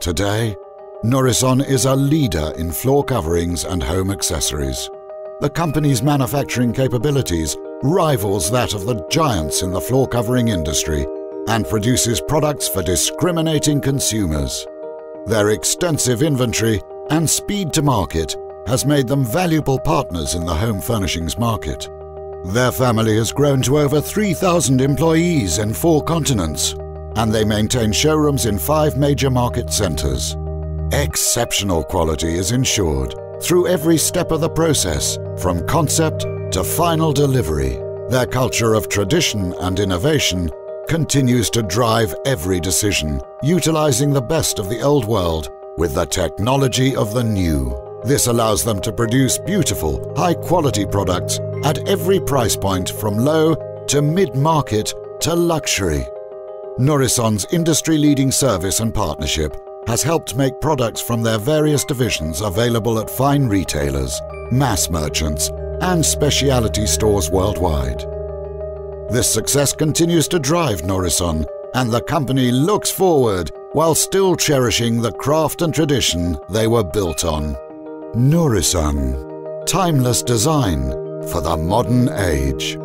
Today, Nourison is a leader in floor coverings and home accessories. The company's manufacturing capabilities rivals that of the giants in the floor covering industry and produces products for discriminating consumers. Their extensive inventory and speed to market has made them valuable partners in the home furnishings market. Their family has grown to over 3,000 employees in four continents, and they maintain showrooms in five major market centres. Exceptional quality is ensured through every step of the process, from concept to final delivery. Their culture of tradition and innovation continues to drive every decision, utilizing the best of the old world with the technology of the new. This allows them to produce beautiful, high quality products at every price point from low to mid market to luxury. Nourison's industry leading service and partnership has helped make products from their various divisions available at fine retailers, mass merchants, and specialty stores worldwide. This success continues to drive Nourison, and the company looks forward while still cherishing the craft and tradition they were built on. Nourrisson, timeless design for the modern age.